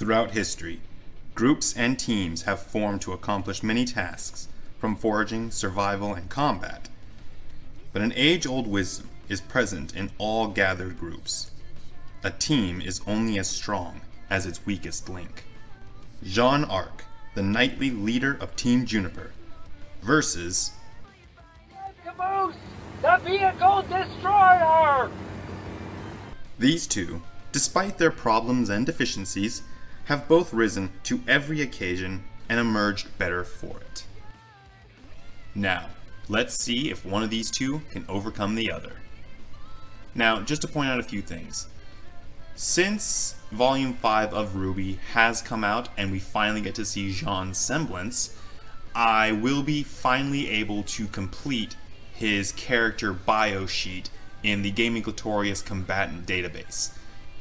Throughout history, groups and teams have formed to accomplish many tasks, from foraging, survival, and combat. But an age old wisdom is present in all gathered groups. A team is only as strong as its weakest link. Jaune Arc, the knightly leader of Team Juniper, versus! The vehicle destroyer! These two, despite their problems and deficiencies, have both risen to every occasion and emerged better for it. Now, let's see if one of these two can overcome the other. Now, just to point out a few things. Since Volume 5 of RWBY has come out and we finally get to see Jaune's semblance, I will be finally able to complete his character bio sheet in the Gaming Glatorius Combatant database.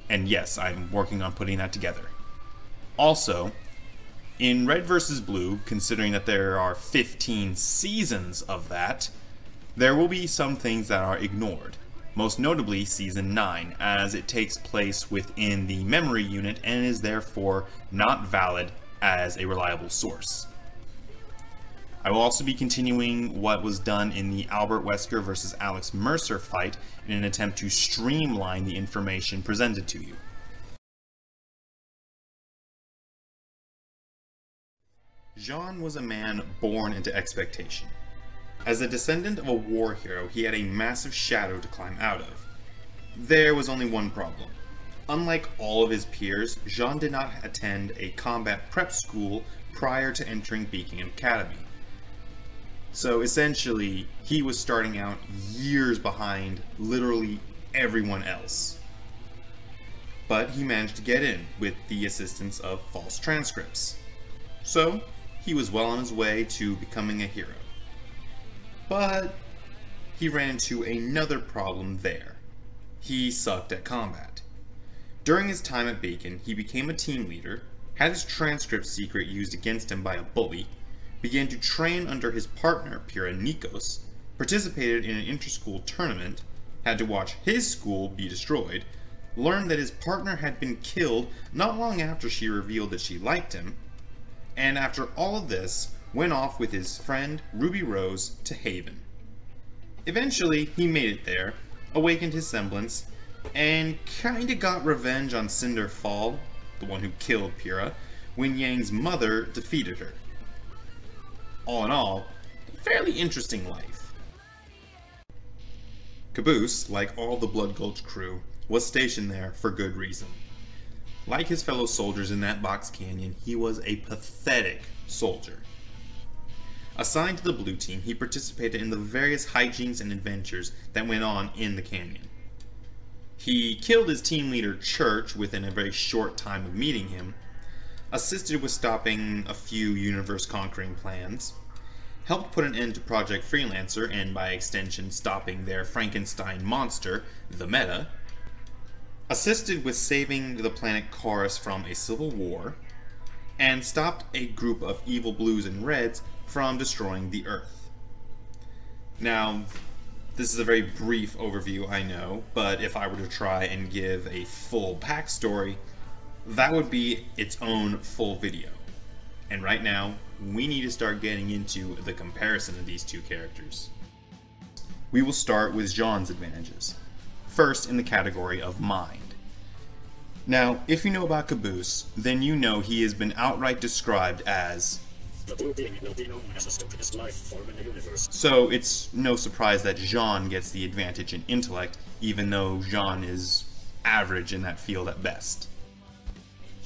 And yes, I'm working on putting that together. Also, in Red vs. Blue, considering that there are 15 seasons of that, there will be some things that are ignored. Most notably Season 9, as it takes place within the memory unit and is therefore not valid as a reliable source. I will also be continuing what was done in the Albert Wesker versus Alex Mercer fight in an attempt to streamline the information presented to you. Jaune was a man born into expectation. As a descendant of a war hero, he had a massive shadow to climb out of. There was only one problem. Unlike all of his peers, Jaune did not attend a combat prep school prior to entering Beacon Academy. So essentially, he was starting out years behind literally everyone else. But he managed to get in with the assistance of false transcripts. So, he was well on his way to becoming a hero. But he ran into another problem there. He sucked at combat. During his time at Beacon, he became a team leader, had his transcript secret used against him by a bully, began to train under his partner, Pyrrha Nikos, participated in an inter-school tournament, had to watch his school be destroyed, learned that his partner had been killed not long after she revealed that she liked him, and after all of this, went off with his friend Ruby Rose to Haven. Eventually, he made it there, awakened his semblance, and kinda got revenge on Cinder Fall, the one who killed Pyrrha, when Yang's mother defeated her. All in all, a fairly interesting life. Caboose, like all the Blood Gulch crew, was stationed there for good reason. Like his fellow soldiers in that box canyon, he was a pathetic soldier. Assigned to the blue team, he participated in the various hijinks and adventures that went on in the canyon. He killed his team leader Church within a very short time of meeting him, assisted with stopping a few universe-conquering plans, helped put an end to Project Freelancer and by extension stopping their Frankenstein monster, the Meta, assisted with saving the planet Chorus from a civil war, and stopped a group of evil blues and reds from destroying the Earth. Now, this is a very brief overview, I know, but if I were to try and give a full backstory, that would be its own full video. And right now, we need to start getting into the comparison of these two characters. We will start with Jaune's advantages. First in the category of mind. Now, if you know about Caboose, then you know he has been outright described as the blue being will be known as the stupidest life form in the universe. So it's no surprise that Jaune gets the advantage in intellect, even though Jaune is average in that field at best.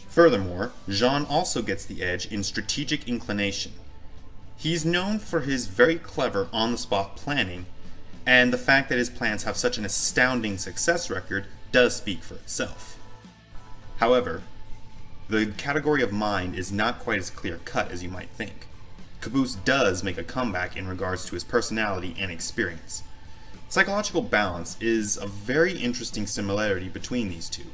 Furthermore, Jaune also gets the edge in strategic inclination. He's known for his very clever on-the-spot planning, and the fact that his plans have such an astounding success record does speak for itself. However, the category of mind is not quite as clear-cut as you might think. Caboose does make a comeback in regards to his personality and experience. Psychological balance is a very interesting similarity between these two.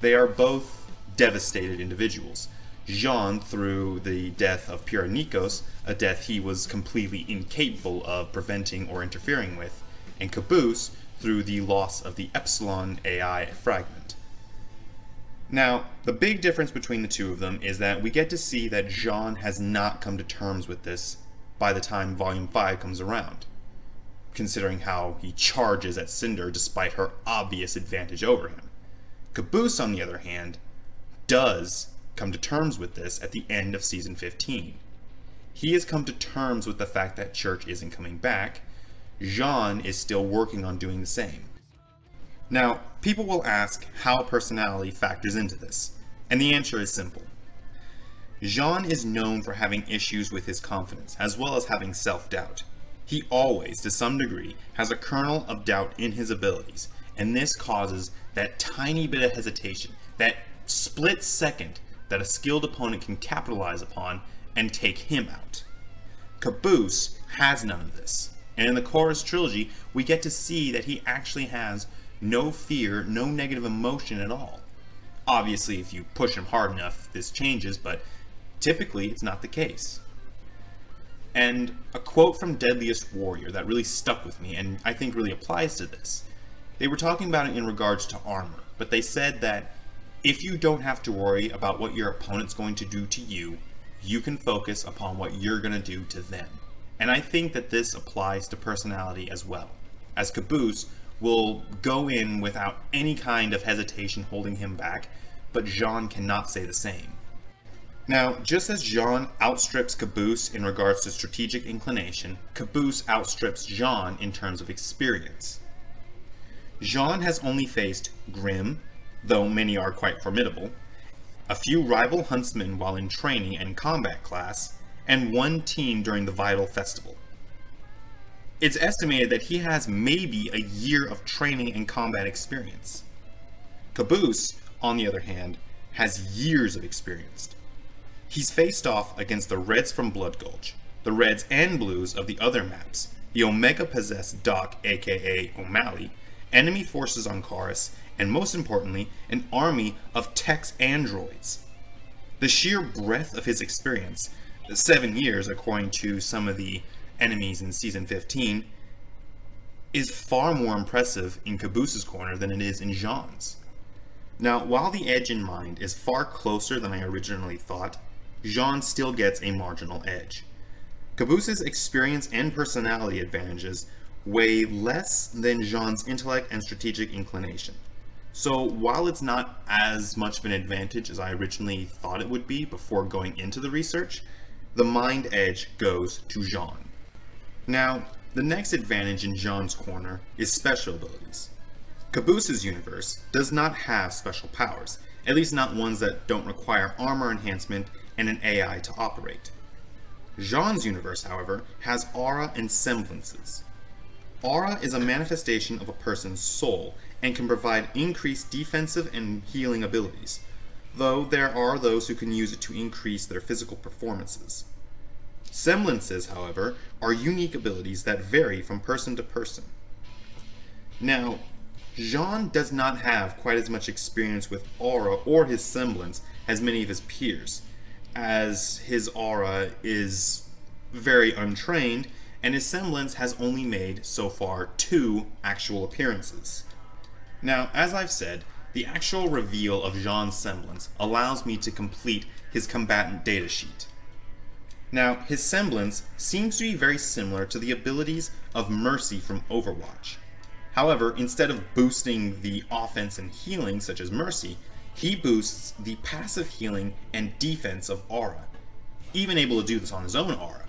They are both devastated individuals. Jaune through the death of Pyrrha Nikos, a death he was completely incapable of preventing or interfering with, and Caboose through the loss of the Epsilon AI fragment. Now, the big difference between the two of them is that we get to see that Jaune has not come to terms with this by the time Volume 5 comes around, considering how he charges at Cinder despite her obvious advantage over him. Caboose, on the other hand, does come to terms with this at the end of Season 15. He has come to terms with the fact that Church isn't coming back. Jaune is still working on doing the same. Now, people will ask how personality factors into this, and the answer is simple. Jaune is known for having issues with his confidence, as well as having self-doubt. He always, to some degree, has a kernel of doubt in his abilities, and this causes that tiny bit of hesitation, that split second that a skilled opponent can capitalize upon and take him out. Caboose has none of this, and in the Chorus trilogy, we get to see that he actually has no fear, no negative emotion at all. Obviously, if you push him hard enough, this changes, but typically it's not the case. And a quote from Deadliest Warrior that really stuck with me and I think really applies to this. They were talking about it in regards to armor, but they said that if you don't have to worry about what your opponent's going to do to you, you can focus upon what you're going to do to them. And I think that this applies to personality as well. As Caboose, will go in without any kind of hesitation holding him back, but Jaune cannot say the same. Now, just as Jaune outstrips Caboose in regards to strategic inclination, Caboose outstrips Jaune in terms of experience. Jaune has only faced Grimm, though many are quite formidable, a few rival huntsmen while in training and combat class, and one team during the Vytal Festival. It's estimated that he has maybe a year of training and combat experience. Caboose, on the other hand, has years of experience. He's faced off against the Reds from Blood Gulch, the Reds and Blues of the other maps, the Omega-possessed Doc aka O'Malley, enemy forces on Chorus, and most importantly, an army of Tex androids. The sheer breadth of his experience, seven years according to some of the enemies in season 15 is far more impressive in Caboose's corner than it is in Jaune's. Now, while the edge in mind is far closer than I originally thought, Jaune still gets a marginal edge. Caboose's experience and personality advantages weigh less than Jaune's intellect and strategic inclination. So while it's not as much of an advantage as I originally thought it would be before going into the research, the mind edge goes to Jaune. Now, the next advantage in Jaune's corner is special abilities. Caboose's universe does not have special powers, at least not ones that don't require armor enhancement and an AI to operate. Jaune's universe, however, has aura and semblances. Aura is a manifestation of a person's soul and can provide increased defensive and healing abilities, though there are those who can use it to increase their physical performances. Semblances, however, are unique abilities that vary from person to person. Now, Jaune does not have quite as much experience with aura or his semblance as many of his peers, as his aura is very untrained and his semblance has only made, so far, two actual appearances. Now, as I've said, the actual reveal of Jaune's semblance allows me to complete his combatant datasheet. Now, his semblance seems to be very similar to the abilities of Mercy from Overwatch. However, instead of boosting the offense and healing such as Mercy, he boosts the passive healing and defense of Aura, even able to do this on his own Aura.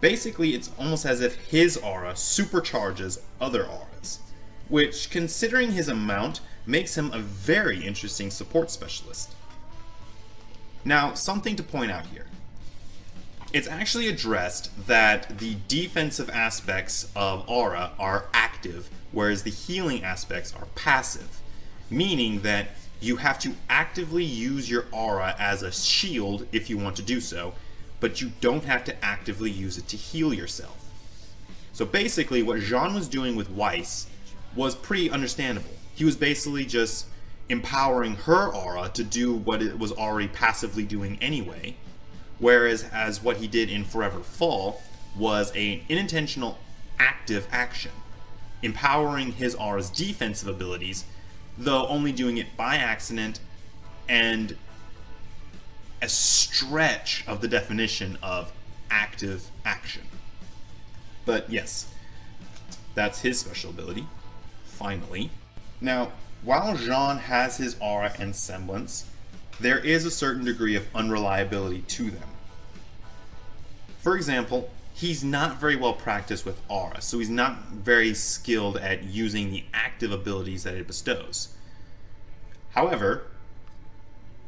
Basically, it's almost as if his Aura supercharges other Auras, which, considering his amount, makes him a very interesting support specialist. Now, something to point out here it's actually addressed that the defensive aspects of aura are active, whereas the healing aspects are passive, meaning that you have to actively use your aura as a shield if you want to do so, but you don't have to actively use it to heal yourself. So basically, what Jaune was doing with Weiss was pretty understandable. He was basically just empowering her aura to do what it was already passively doing anyway, Whereas as what he did in Forever Fall was an unintentional active action, empowering his Aura's defensive abilities though only doing it by accident and a stretch of the definition of active action. But yes, that's his special ability, finally. Now, while Jaune has his aura and semblance, there is a certain degree of unreliability to them. For example, he's not very well practiced with aura, so he's not very skilled at using the active abilities that it bestows. However,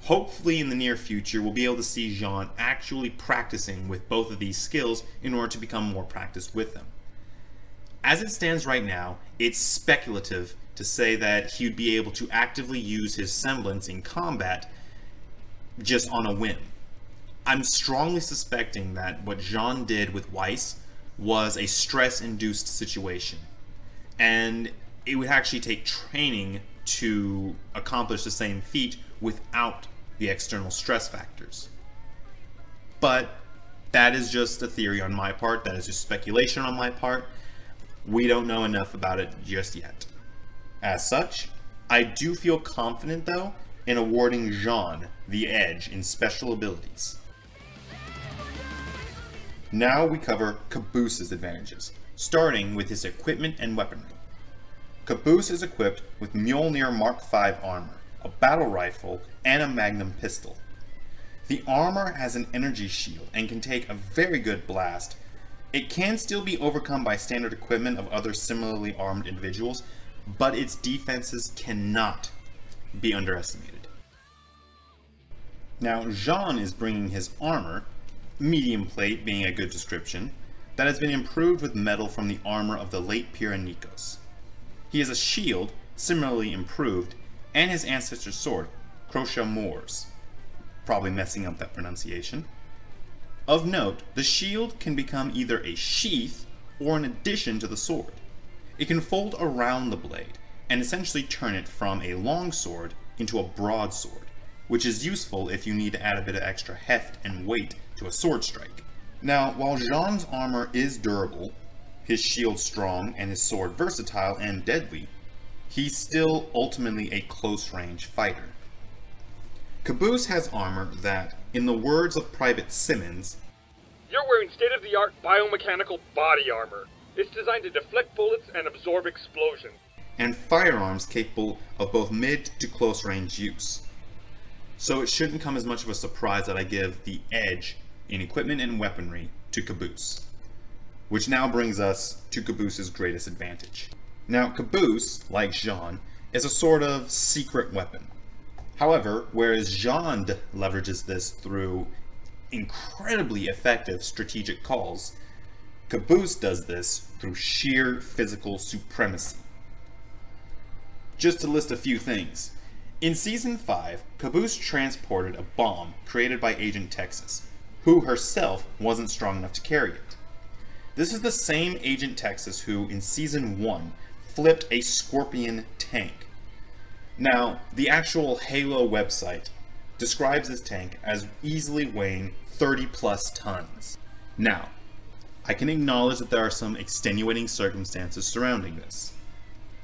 hopefully in the near future we'll be able to see Jaune actually practicing with both of these skills in order to become more practiced with them. As it stands right now, it's speculative to say that he would be able to actively use his semblance in combat just on a whim. I'm strongly suspecting that what Jaune did with Weiss was a stress induced situation. And it would actually take training to accomplish the same feat without the external stress factors. But that is just a theory on my part, that is just speculation on my part. We don't know enough about it just yet. As such, I do feel confident though in awarding Jaune the edge in special abilities. Now we cover Caboose's advantages, starting with his equipment and weaponry. Caboose is equipped with Mjolnir Mark V armor, a battle rifle, and a magnum pistol. The armor has an energy shield and can take a very good blast. It can still be overcome by standard equipment of other similarly armed individuals, but its defenses cannot be underestimated. Now, Jaune is bringing his armor medium plate being a good description, that has been improved with metal from the armor of the late Pyrrha Nikos. He has a shield, similarly improved, and his ancestor's sword, Crocea Mors, Probably messing up that pronunciation. Of note, the shield can become either a sheath or an addition to the sword. It can fold around the blade and essentially turn it from a long sword into a broadsword, which is useful if you need to add a bit of extra heft and weight to a sword strike. Now, while Jaune's armor is durable, his shield strong, and his sword versatile and deadly, he's still ultimately a close-range fighter. Caboose has armor that, in the words of Private Simmons, You're wearing state-of-the-art biomechanical body armor. It's designed to deflect bullets and absorb explosions. and firearms capable of both mid to close range use. So it shouldn't come as much of a surprise that I give the edge in equipment and weaponry to Caboose. Which now brings us to Caboose's greatest advantage. Now, Caboose, like Jean, is a sort of secret weapon. However, whereas Jaune leverages this through incredibly effective strategic calls, Caboose does this through sheer physical supremacy. Just to list a few things. In Season 5, Caboose transported a bomb created by Agent Texas, who herself wasn't strong enough to carry it. This is the same Agent Texas who, in Season 1, flipped a Scorpion tank. Now, the actual Halo website describes this tank as easily weighing 30 plus tons. Now, I can acknowledge that there are some extenuating circumstances surrounding this.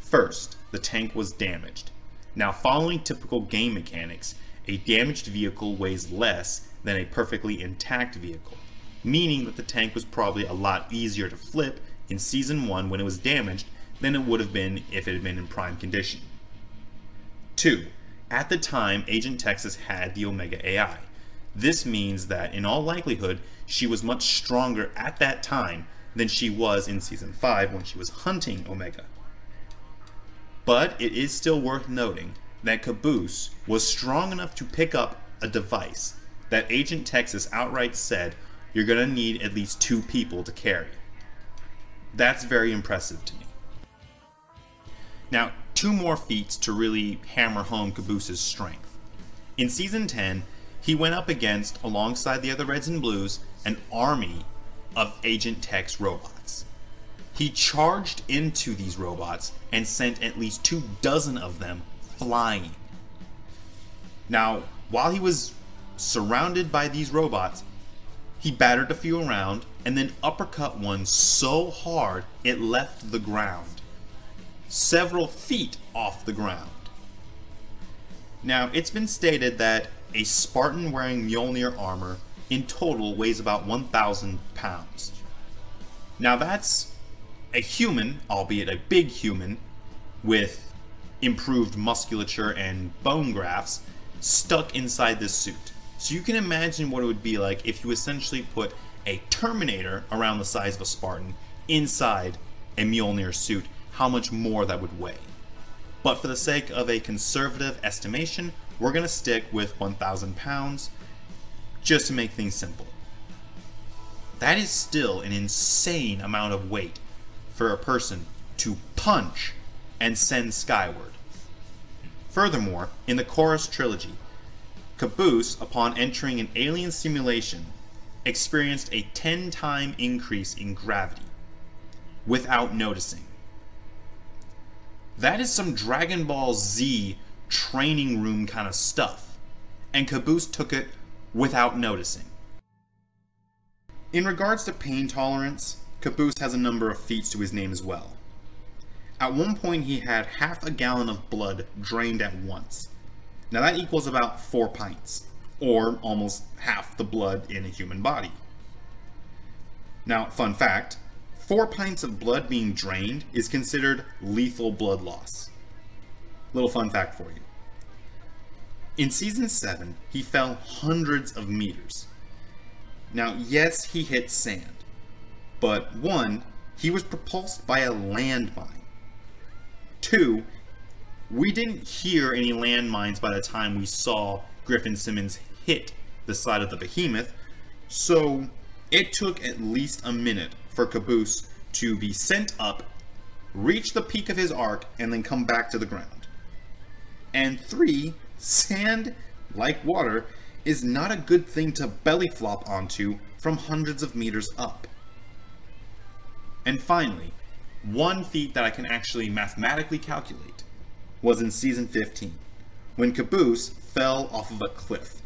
First, the tank was damaged. Now, following typical game mechanics, a damaged vehicle weighs less than a perfectly intact vehicle, meaning that the tank was probably a lot easier to flip in Season 1 when it was damaged than it would have been if it had been in prime condition. 2. At the time, Agent Texas had the Omega AI. This means that, in all likelihood, she was much stronger at that time than she was in Season 5 when she was hunting Omega. But it is still worth noting that Caboose was strong enough to pick up a device that Agent Texas outright said you're going to need at least two people to carry. That's very impressive to me. Now, two more feats to really hammer home Caboose's strength. In Season 10, he went up against, alongside the other Reds and Blues, an army of Agent Tex's robots. He charged into these robots and sent at least two dozen of them flying. Now, while he was surrounded by these robots, he battered a few around and then uppercut one so hard it left the ground, several feet off the ground. Now, it's been stated that a Spartan wearing Mjolnir armor in total weighs about 1,000 pounds. Now, that's a human, albeit a big human, with improved musculature and bone grafts, stuck inside this suit. So you can imagine what it would be like if you essentially put a Terminator around the size of a Spartan inside a Mjolnir suit, how much more that would weigh. But for the sake of a conservative estimation, we're going to stick with 1,000 pounds just to make things simple. That is still an insane amount of weight for a person to punch and send skyward. Furthermore, in the Chorus trilogy, Caboose, upon entering an alien simulation, experienced a 10 time increase in gravity without noticing. That is some Dragon Ball Z training room kind of stuff, and Caboose took it without noticing. In regards to pain tolerance, Caboose has a number of feats to his name as well. At one point, he had half a gallon of blood drained at once. Now that equals about four pints, or almost half the blood in a human body. Now, fun fact, four pints of blood being drained is considered lethal blood loss. Little fun fact for you. In season 7, he fell hundreds of meters. Now, yes, he hit sand, but one, he was propulsed by a landmine. Two, we didn't hear any landmines by the time we saw Griffin Simmons hit the side of the behemoth, so it took at least a minute for Caboose to be sent up, reach the peak of his arc, and then come back to the ground. And three, sand, like water, is not a good thing to belly flop onto from hundreds of meters up. And finally, one feat that I can actually mathematically calculate was in season 15, when Caboose fell off of a cliff,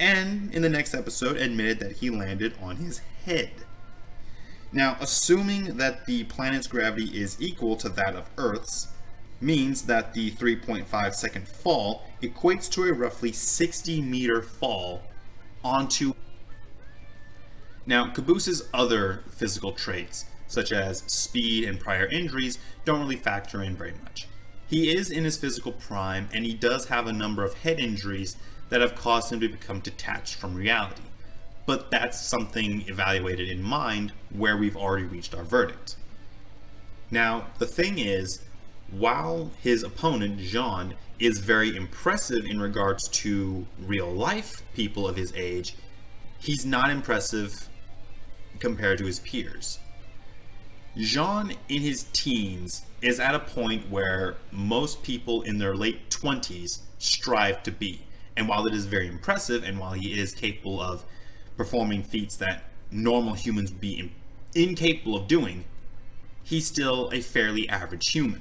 and in the next episode admitted that he landed on his head. Now, assuming that the planet's gravity is equal to that of Earth's, means that the 3.5 second fall equates to a roughly 60 meter fall onto. Now, Caboose's other physical traits, such as speed and prior injuries, don't really factor in very much. He is in his physical prime, and he does have a number of head injuries that have caused him to become detached from reality. But that's something evaluated in mind where we've already reached our verdict. Now, the thing is, while his opponent, Jaune, is very impressive in regards to real life people of his age, he's not impressive compared to his peers. Jaune, in his teens, is at a point where most people in their late 20s strive to be. And while it is very impressive, and while he is capable of performing feats that normal humans would be in- incapable of doing, he's still a fairly average human.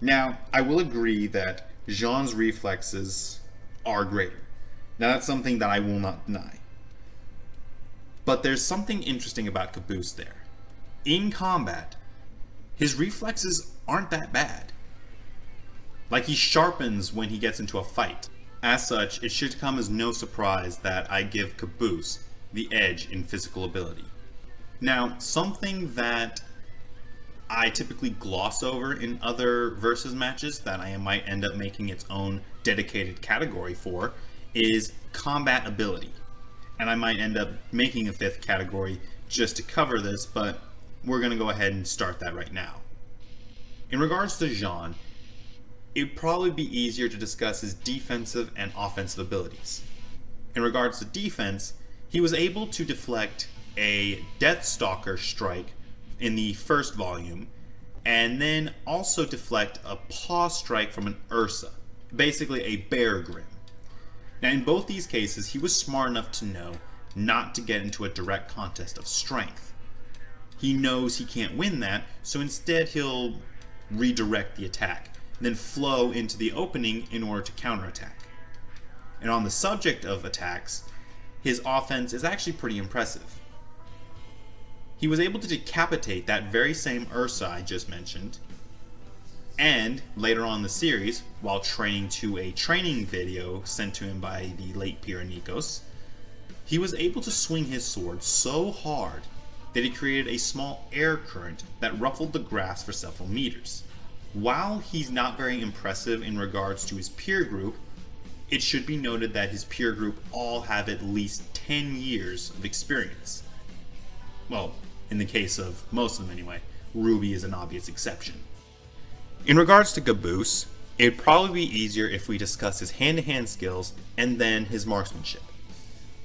Now, I will agree that Jaune's reflexes are greater. Now, that's something that I will not deny. But there's something interesting about Caboose there. In combat, his reflexes aren't that bad. Like he sharpens when he gets into a fight. As such, it should come as no surprise that I give Caboose the edge in physical ability. Now, something that I typically gloss over in other versus matches that I might end up making its own dedicated category for is combat ability. And I might end up making a fifth category just to cover this, but we're going to go ahead and start that right now. In regards to Jaune, it'd probably be easier to discuss his defensive and offensive abilities. In regards to defense, he was able to deflect a Deathstalker strike in the first volume, and then also deflect a paw strike from an Ursa, basically a bear Grimm. Now, in both these cases, he was smart enough to know not to get into a direct contest of strength. He knows he can't win that, so instead he'll redirect the attack, then flow into the opening in order to counterattack. And on the subject of attacks, his offense is actually pretty impressive. He was able to decapitate that very same Ursa I just mentioned, And later on in the series, while training to a training video sent to him by the late Pyrrha he was able to swing his sword so hard that he created a small air current that ruffled the grass for several meters. While he's not very impressive in regards to his peer group, it should be noted that his peer group all have at least 10 years of experience. Well, in the case of most of them anyway, Ruby is an obvious exception. In regards to Caboose, it'd probably be easier if we discuss his hand-to-hand skills and then his marksmanship.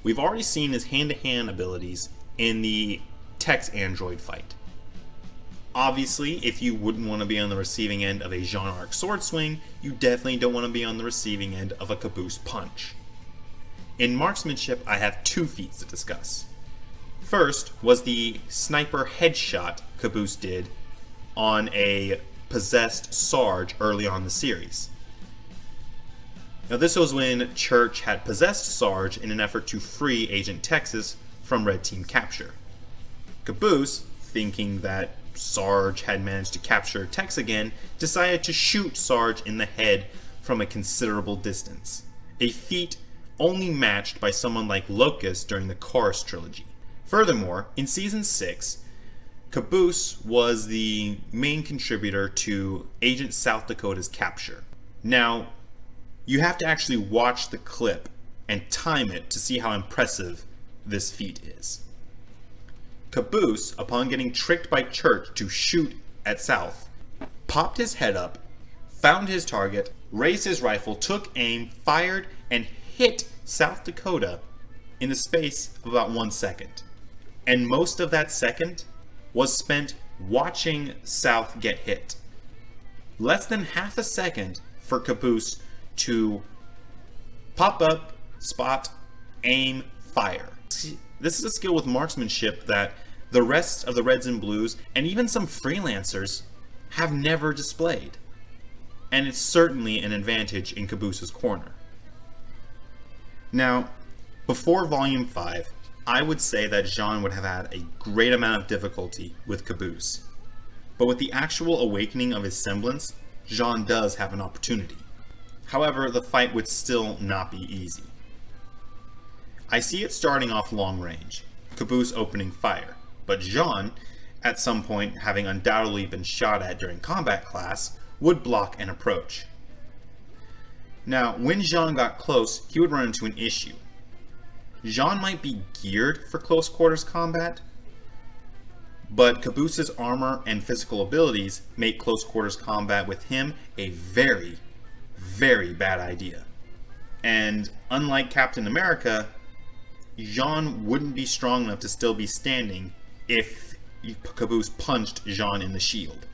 We've already seen his hand-to-hand abilities in the Tex Android fight. Obviously, if you wouldn't want to be on the receiving end of a Jaune Arc sword swing, you definitely don't want to be on the receiving end of a Caboose punch. In marksmanship, I have two feats to discuss. First was the sniper headshot Caboose did on a possessed Sarge early on the series. Now, this was when Church had possessed Sarge in an effort to free Agent Texas from Red Team capture. Caboose, thinking that Sarge had managed to capture Tex again, decided to shoot Sarge in the head from a considerable distance, a feat only matched by someone like Locus during the Chorus trilogy. Furthermore, in Season 6, Caboose was the main contributor to Agent South Dakota's capture. Now, you have to actually watch the clip and time it to see how impressive this feat is. Caboose, upon getting tricked by Church to shoot at South, popped his head up, found his target, raised his rifle, took aim, fired, and hit South Dakota in the space of about one second. And most of that second was spent watching South get hit. Less than half a second for Caboose to pop up, spot, aim, fire. This is a skill with marksmanship that the rest of the Reds and Blues, and even some freelancers, have never displayed. And it's certainly an advantage in Caboose's corner. Now, before Volume 5, I would say that Jaune would have had a great amount of difficulty with Caboose. But with the actual awakening of his semblance, Jaune does have an opportunity. However, the fight would still not be easy. I see it starting off long range, Caboose opening fire, but Jaune, at some point having undoubtedly been shot at during combat class, would block an approach. Now, when Jaune got close, he would run into an issue. Jaune might be geared for close quarters combat, but Caboose's armor and physical abilities make close quarters combat with him a very, very bad idea. And unlike Captain America, Jaune wouldn't be strong enough to still be standing if Caboose punched Jaune in the shield.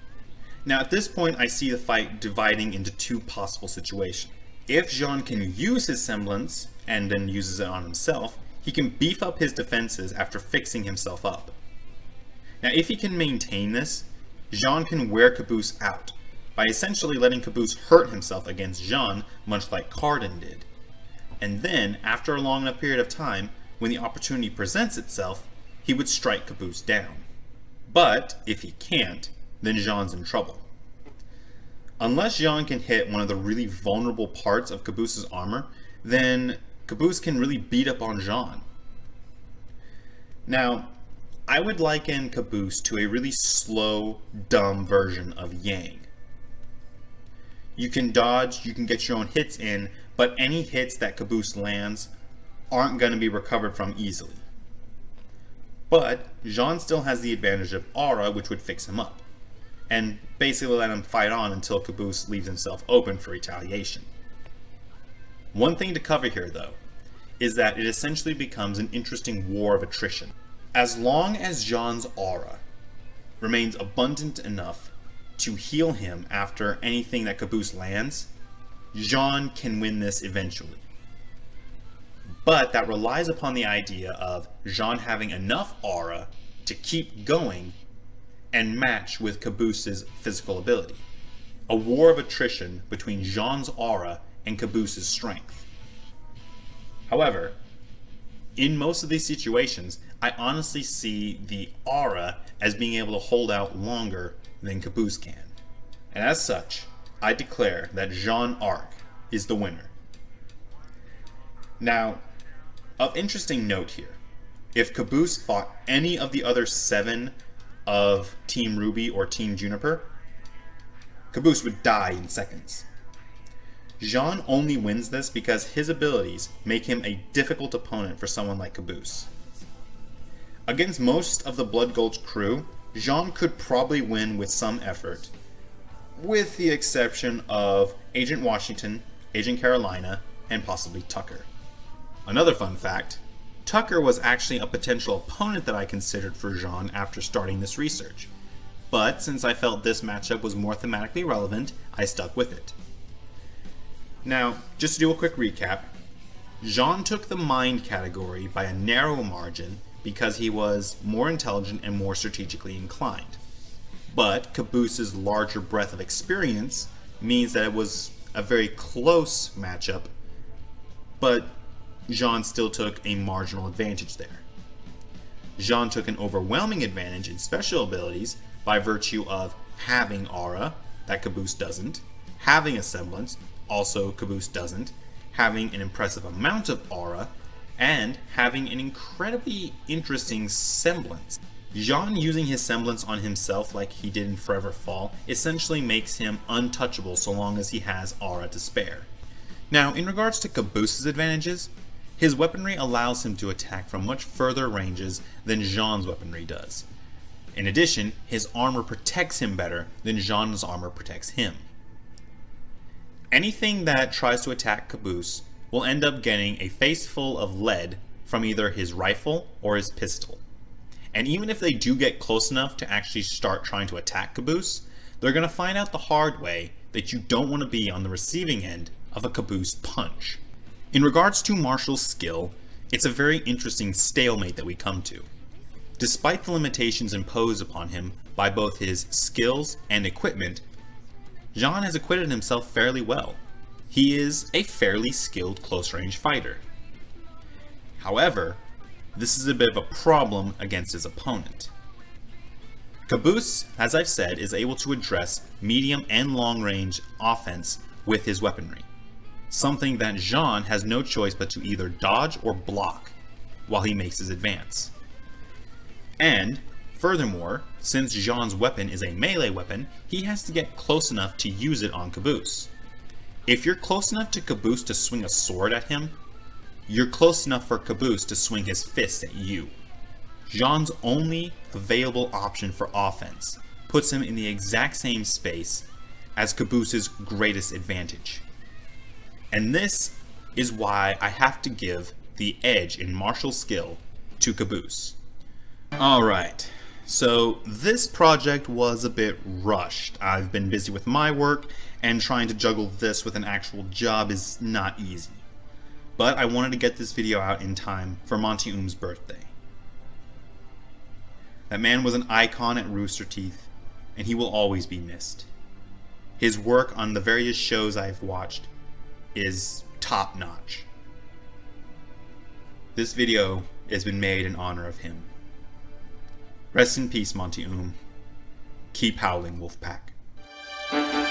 Now at this point I see the fight dividing into two possible situations. If Jaune can use his semblance, and then uses it on himself, he can beef up his defenses after fixing himself up. Now if he can maintain this, Jaune can wear Caboose out, by essentially letting Caboose hurt himself against Jaune, much like Cardin did. And then, after a long enough period of time, when the opportunity presents itself, he would strike Caboose down. But, if he can't, then Jaune's in trouble. Unless Jaune can hit one of the really vulnerable parts of Caboose's armor, then Caboose can really beat up on Jaune. Now, I would liken Caboose to a really slow, dumb version of Yang. You can dodge, you can get your own hits in, but any hits that Caboose lands aren't going to be recovered from easily. But Jaune still has the advantage of Aura, which would fix him up, and basically let him fight on until Caboose leaves himself open for retaliation. One thing to cover here, though, is that it essentially becomes an interesting war of attrition. As long as Jaune's aura remains abundant enough to heal him after anything that Caboose lands, Jaune can win this eventually. But that relies upon the idea of Jaune having enough aura to keep going and match with Caboose's physical ability. A war of attrition between Jaune's aura and Caboose's strength. However, in most of these situations, I honestly see the aura as being able to hold out longer than Caboose can. and as such, I declare that Jaune Arc is the winner. Now, of interesting note here, if Caboose fought any of the other seven of Team RWBY or Team Juniper, Caboose would die in seconds. Jaune only wins this because his abilities make him a difficult opponent for someone like Caboose. Against most of the Blood Gulch crew, Jaune could probably win with some effort, with the exception of Agent Washington, Agent Carolina, and possibly Tucker. Another fun fact Tucker was actually a potential opponent that I considered for Jaune after starting this research. But since I felt this matchup was more thematically relevant, I stuck with it. Now, just to do a quick recap, Jaune took the mind category by a narrow margin because he was more intelligent and more strategically inclined. But Caboose's larger breadth of experience means that it was a very close matchup, but Jaune still took a marginal advantage there. Jaune took an overwhelming advantage in special abilities by virtue of having aura, that Caboose doesn't, having a semblance, also Caboose doesn't, having an impressive amount of aura, and having an incredibly interesting semblance. Jaune using his semblance on himself like he did in Forever Fall essentially makes him untouchable so long as he has aura to spare. Now, in regards to Caboose's advantages, his weaponry allows him to attack from much further ranges than Jaune's weaponry does. In addition, his armor protects him better than Jaune's armor protects him. Anything that tries to attack Caboose will end up getting a face full of lead from either his rifle or his pistol. And even if they do get close enough to actually start trying to attack Caboose, they're going to find out the hard way that you don't want to be on the receiving end of a Caboose punch. In regards to Marshall's skill, it's a very interesting stalemate that we come to. Despite the limitations imposed upon him by both his skills and equipment, Jaune has acquitted himself fairly well. He is a fairly skilled close-range fighter. However, this is a bit of a problem against his opponent. Caboose, as I've said, is able to address medium and long-range offense with his weaponry, something that Jaune has no choice but to either dodge or block while he makes his advance. And, furthermore, since Jaune's weapon is a melee weapon, he has to get close enough to use it on Caboose. If you're close enough to Caboose to swing a sword at him, you're close enough for Caboose to swing his fist at you. Jaune's only available option for offense puts him in the exact same space as Caboose's greatest advantage. And this is why I have to give the edge in martial skill to Caboose. Alright, so this project was a bit rushed. I've been busy with my work, and trying to juggle this with an actual job is not easy. But I wanted to get this video out in time for Monty Oum's birthday. That man was an icon at Rooster Teeth, and he will always be missed. His work on the various shows I've watched is top notch. This video has been made in honor of him. Rest in peace, Monty Oum. Keep howling, Wolfpack.